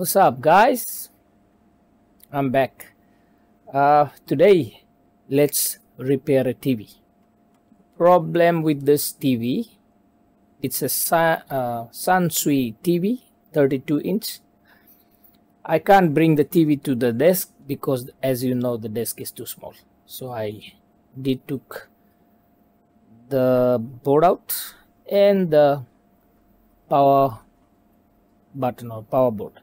What's up, guys? I'm back. Uh, today, let's repair a TV. Problem with this TV, it's a uh, Sansui TV, 32 inch. I can't bring the TV to the desk because, as you know, the desk is too small. So I did took the board out and the power button or power board.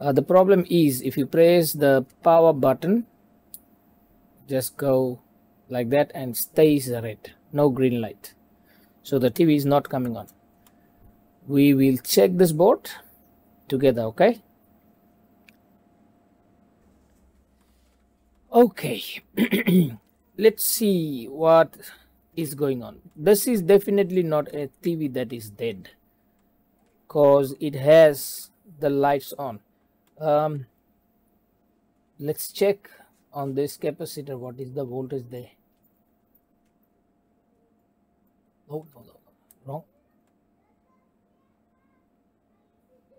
Uh, the problem is if you press the power button, just go like that and stays red, no green light. So the TV is not coming on. We will check this board together, okay? Okay, let's see what is going on. This is definitely not a TV that is dead because it has the lights on. Um, let's check on this capacitor what is the voltage there. Oh, no, wrong.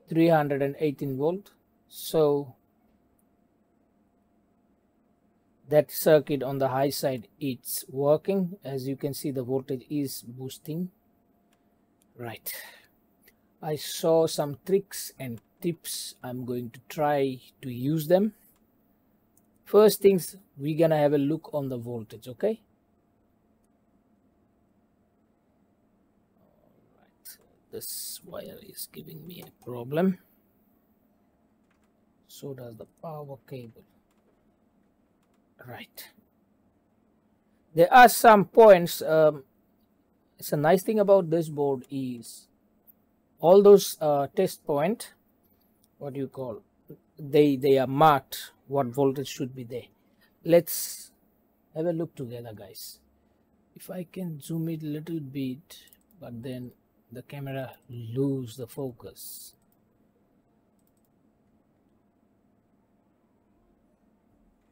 318 volt. So that circuit on the high side it's working as you can see the voltage is boosting right i saw some tricks and tips i'm going to try to use them. First things we're gonna have a look on the voltage okay? This wire is giving me a problem. So does the power cable. Right. There are some points um, it's a nice thing about this board is all those uh, test point what do you call they they are marked what voltage should be there. Let's have a look together guys. If i can zoom it a little bit but then the camera lose the focus.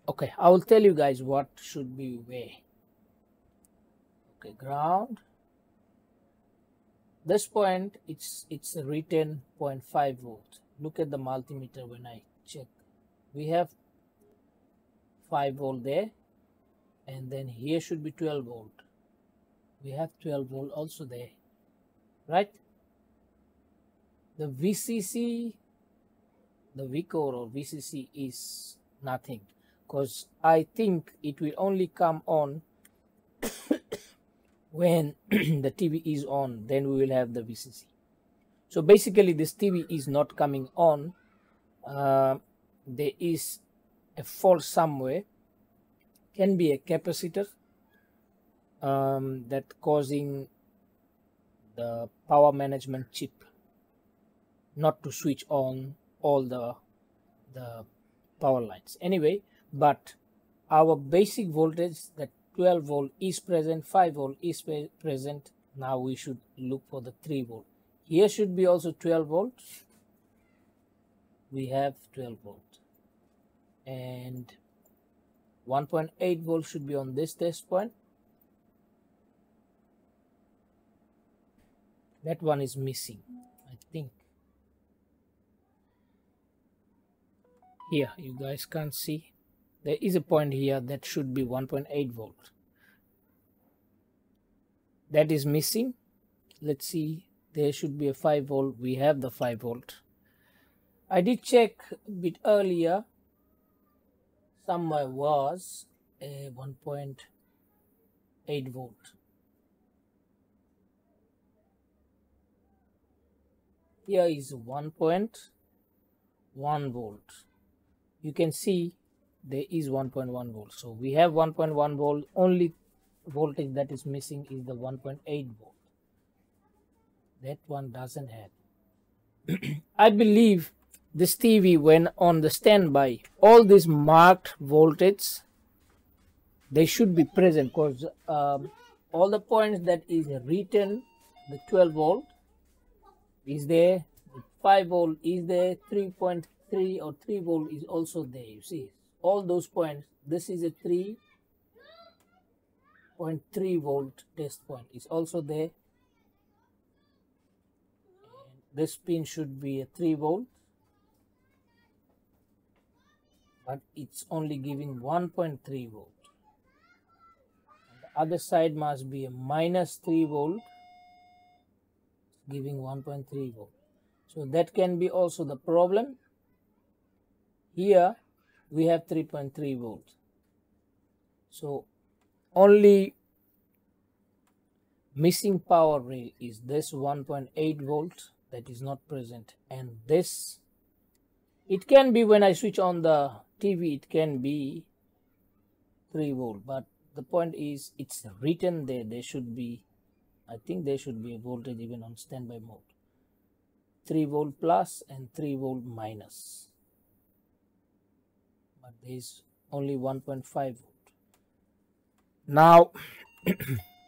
Okay i will tell you guys what should be where. Okay ground. This point it's it's written 0.5 volt look at the multimeter when i check. We have 5 volt there and then here should be 12 volt. We have 12 volt also there right? The vcc the vcore or vcc is nothing because I think it will only come on when the TV is on then we will have the VCC so basically this TV is not coming on. Uh, there is a fault somewhere. Can be a capacitor um, that causing the power management chip not to switch on all the the power lines. Anyway but our basic voltage that 12 volt is present 5 volt is present. Now we should look for the 3 volt here should be also 12 volts we have 12 volt. And 1.8 volt should be on this test point. That one is missing i think. Here you guys can't see. There is a point here that should be 1.8 volt. That is missing. Let's see there should be a 5 volt we have the 5 volt. I did check a bit earlier somewhere was a 1.8 volt. Here is 1.1 volt. You can see there is 1.1 volt. So we have 1.1 volt only voltage that is missing is the 1.8 volt that one doesn't have. I believe this tv when on the standby. All these marked voltage they should be present because um, all the points that is written the 12 volt is there the 5 volt is there 3.3 or 3 volt is also there you see. All those points this is a 3.3 volt test point is also there this pin should be a 3 volt but it's only giving 1.3 volt. The other side must be a minus 3 volt giving 1.3 volt. So that can be also the problem. Here we have 3.3 volt. So only missing power rail is this 1.8 volt that is not present. And this it can be when I switch on the TV it can be 3 volt. But the point is it's written there. There should be I think there should be a voltage even on standby mode. 3 volt plus and 3 volt minus. But there is only 1.5 volt. Now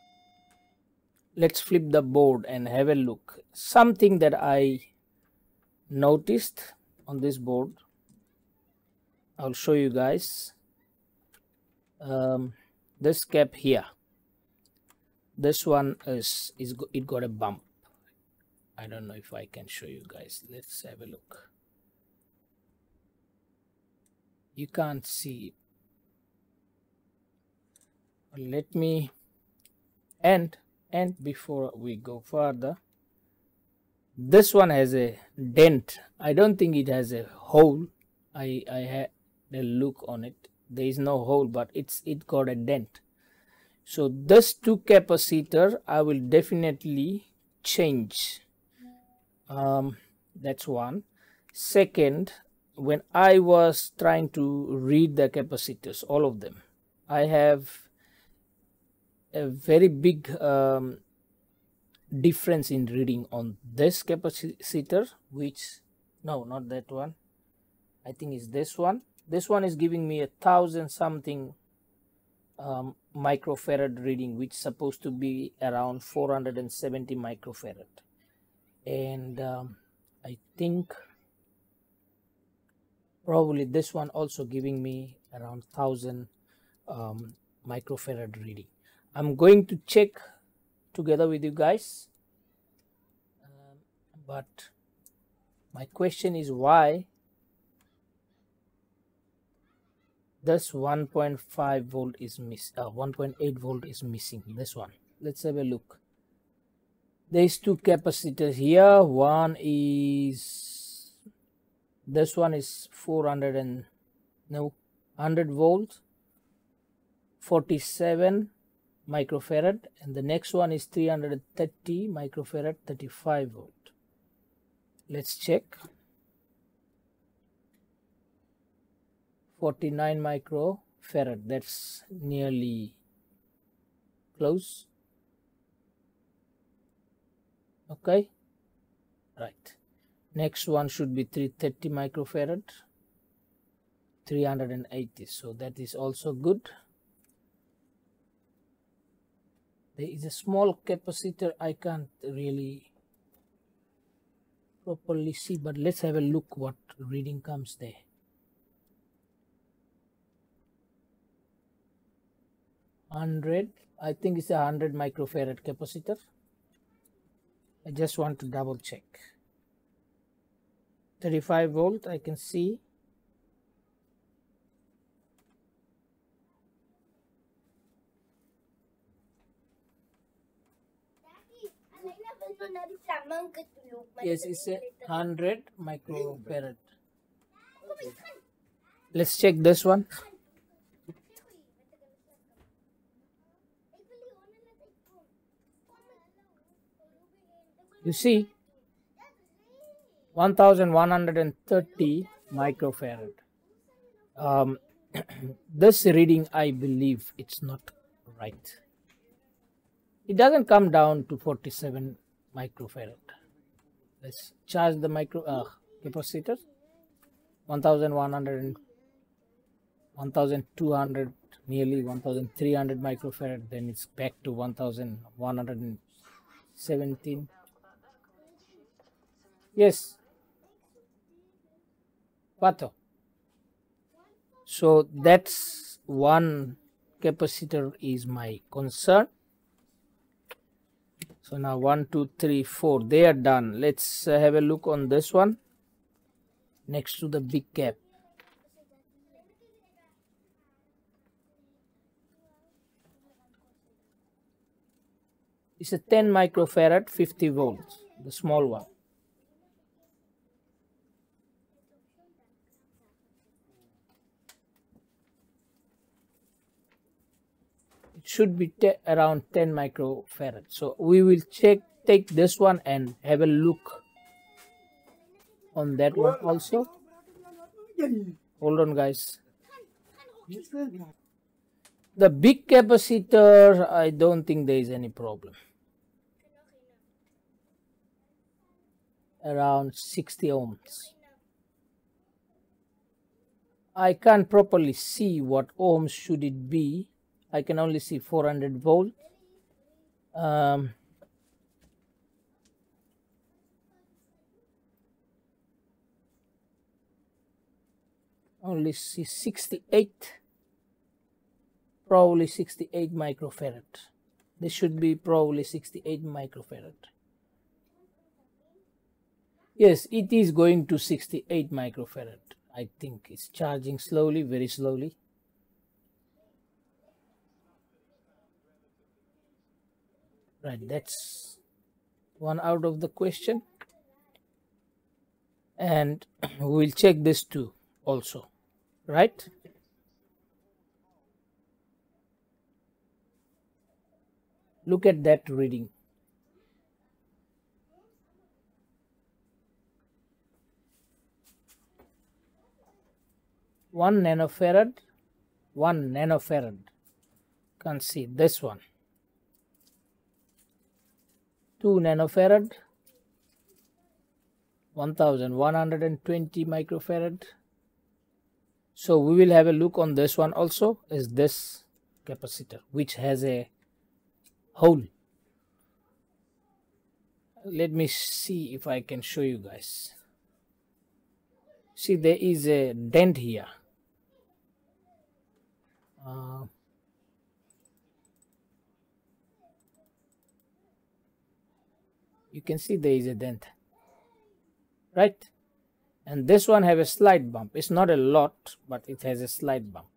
let's flip the board and have a look. Something that I noticed on this board. I'll show you guys. Um, this cap here. This one is is it got a bump. I don't know if I can show you guys. Let's have a look. You can't see. Let me end and before we go further this one has a dent. I don't think it has a hole. I i had a look on it. There is no hole but it's it got a dent. So this two capacitor i will definitely change. Um that's one. Second when i was trying to read the capacitors all of them i have a very big um, difference in reading on this capacitor which no not that one. I think is this one. This one is giving me a thousand something um, microfarad reading which supposed to be around 470 microfarad. And um, I think probably this one also giving me around 1000 um, microfarad reading I'm going to check together with you guys. Um, but my question is why this 1.5 volt is miss uh, 1.8 volt is missing this one. Let's have a look. There's two capacitors here one is this one is 400 and no 100 volt 47 microfarad and the next one is 330 microfarad 35 volt. Let's check. 49 microfarad that's nearly close. Okay right. Next one should be 330 microfarad 380 so that is also good there is a small capacitor I can't really properly see but let's have a look what reading comes there Hundred, I think it's a hundred microfarad capacitor. I just want to double check. 35 volt I can see Yes, it's a 100 microfarad. Let's check this one. You see, 1130 microfarad. Um, this reading, I believe, it's not right. It doesn't come down to 47 microfarad. Let's charge the micro uh, capacitor. 1100 1200 nearly 1300 microfarad then it's back to 1117 yes Pato. so that's one capacitor is my concern so now one two three four. They are done. Let's uh, have a look on this one. Next to the big cap. It's a 10 microfarad 50 volts the small one. Should be around 10 microfarad. So we will check, take this one and have a look on that one also. Hold on guys. The big capacitor, I don't think there is any problem. Around 60 ohms. I can't properly see what ohms should it be. I can only see 400 volt. Um, only see 68 probably 68 microfarad. This should be probably 68 microfarad. Yes it is going to 68 microfarad. I think it's charging slowly very slowly right that's one out of the question. And we'll check this too also right? Look at that reading. One nanofarad one nanofarad. Can see this one 2 nanofarad 1120 microfarad. So we will have a look on this one also is this capacitor which has a hole. Let me see if I can show you guys. See there is a dent here. Uh, you can see there is a dent. Right? And this one have a slight bump. It's not a lot but it has a slight bump.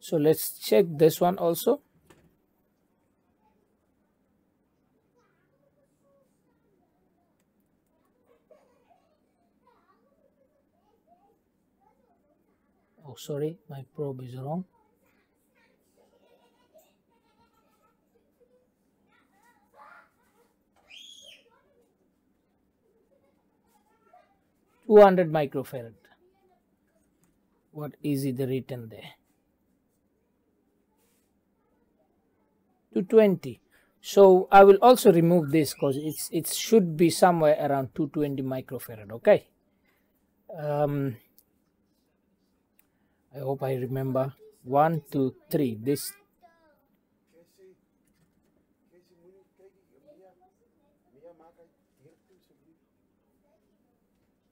So let's check this one also. Oh sorry my probe is wrong Two hundred microfarad. What is it written there? 220 so i will also remove this because it's it should be somewhere around 220 microfarad okay um i hope i remember one two three this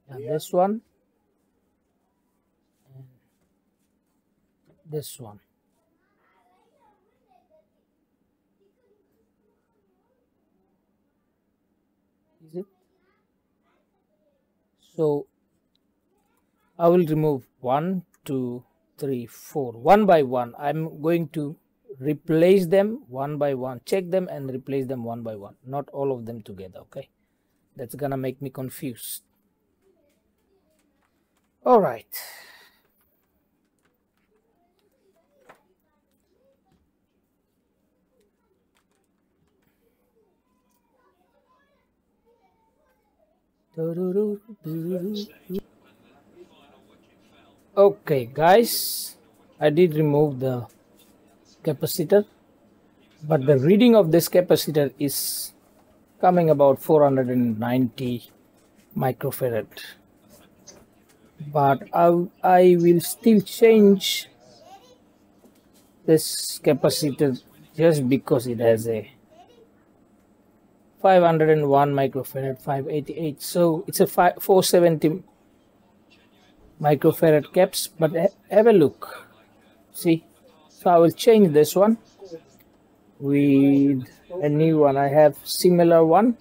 and this one? And this one. Is it? So I will remove one two three four. One by one. I'm going to replace them one by one. Check them and replace them one by one. Not all of them together okay? That's gonna make me confused all right. Okay guys. I did remove the capacitor but the reading of this capacitor is coming about 490 microfarad but I, I will still change this capacitor just because it has a 501 microfarad 588 so it's a 5, 470 microfarad caps but have a look. See? So I will change this one with a new one. I have similar one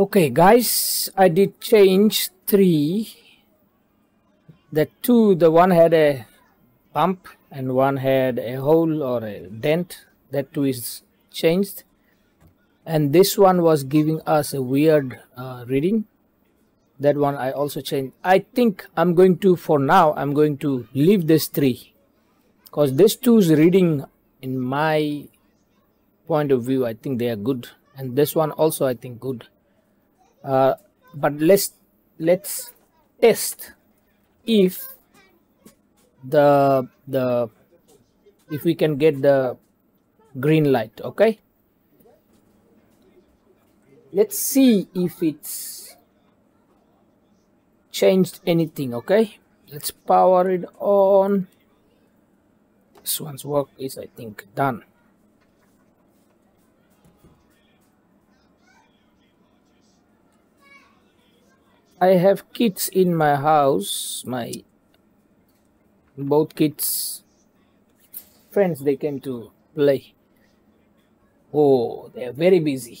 Okay, guys, I did change three. The two, the one had a bump and one had a hole or a dent. That two is changed. And this one was giving us a weird uh, reading. That one I also changed. I think I'm going to, for now, I'm going to leave this three. Because this two's reading, in my point of view, I think they are good. And this one also, I think, good uh, but let's let's test if the the if we can get the green light okay? Let's see if it's changed anything okay? Let's power it on. This one's work is i think done I have kids in my house. My both kids friends they came to play. Oh, they are very busy.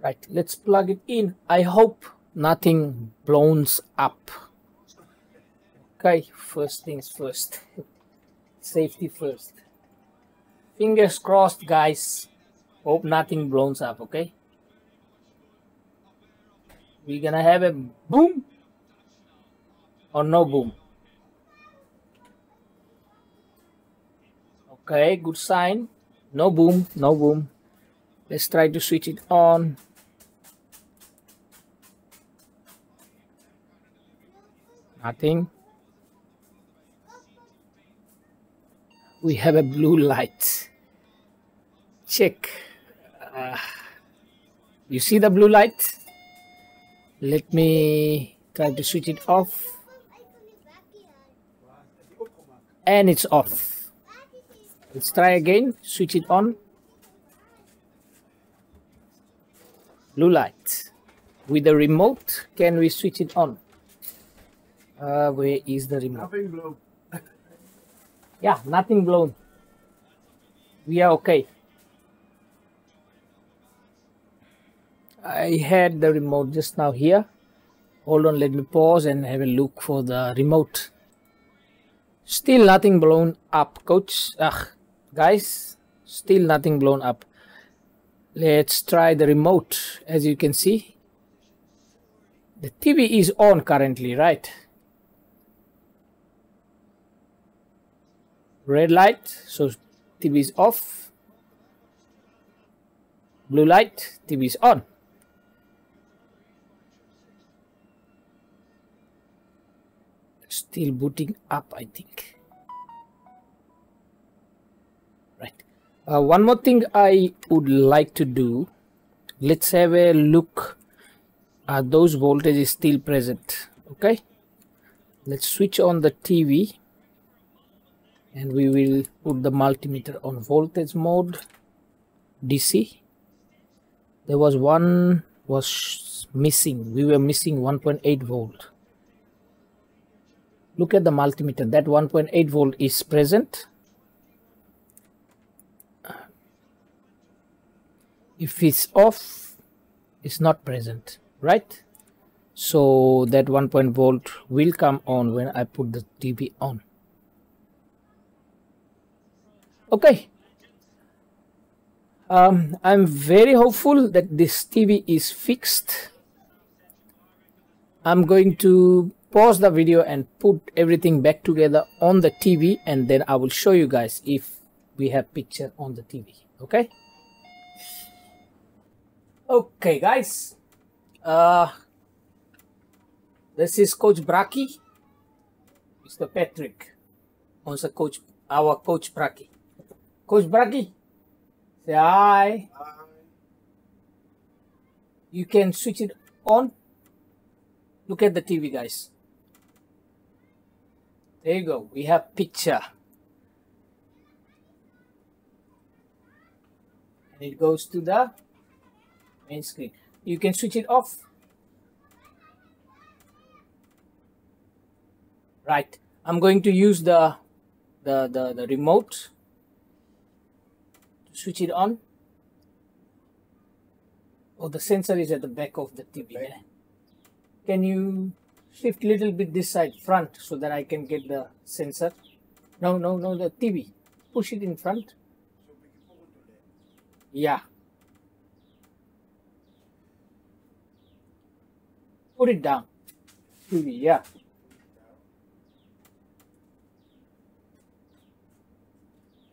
Right, let's plug it in. I hope nothing blows up. Okay first things first. Safety first. Fingers crossed guys. Hope nothing blows up okay? We're gonna have a boom or no boom? Okay good sign. No boom no boom. Let's try to switch it on nothing. We have a blue light. Check. Uh, you see the blue light? Let me try to switch it off. And it's off. Let's try again. Switch it on. Blue light. With the remote can we switch it on uh, where is the remote? Nothing blown. yeah, nothing blown. We are okay. I had the remote just now here. Hold on, let me pause and have a look for the remote. Still nothing blown up, coach. Ugh, guys, still nothing blown up. Let's try the remote. As you can see, the TV is on currently, right? Red light so TV is off. Blue light TV is on. Still booting up I think. Right. Uh, one more thing I would like to do. Let's have a look. Are those voltages still present. Okay. Let's switch on the TV and we will put the multimeter on voltage mode DC there was one was missing. We were missing 1.8 volt. Look at the multimeter. That 1.8 volt is present. If it's off it's not present right? So that 1. volt will come on when I put the TV on okay. Um, I'm very hopeful that this TV is fixed. I'm going to pause the video and put everything back together on the TV and then I will show you guys if we have picture on the TV okay? Okay guys. Uh, this is coach Braki. Mr. Patrick. Also coach our coach Braki Coach Bragi, say hi. hi. You can switch it on. Look at the TV, guys. There you go. We have picture. And it goes to the main screen. You can switch it off. Right. I'm going to use the the, the, the remote switch it on. Oh the sensor is at the back of the tv eh? can you shift a little bit this side front so that i can get the sensor? No no no the tv push it in front. Yeah. Put it down. Tv yeah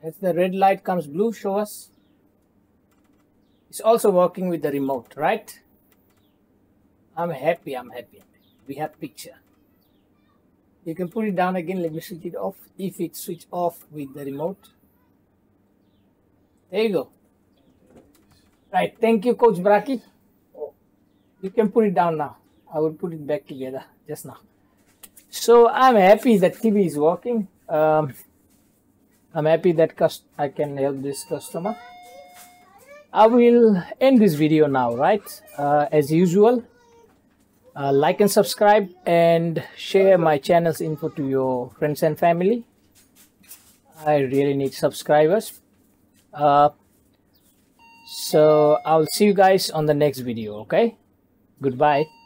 As the red light comes blue, show us. It's also working with the remote, right? I'm happy, I'm happy. We have picture. You can put it down again, let me switch it off. If it switch off with the remote. There you go. Right, thank you Coach Braki. You can put it down now. I will put it back together just now. So I'm happy that TV is working. Um, I'm happy that I can help this customer. I will end this video now, right? Uh, as usual, uh, like and subscribe and share my channel's info to your friends and family. I really need subscribers. Uh, so I'll see you guys on the next video, okay? Goodbye.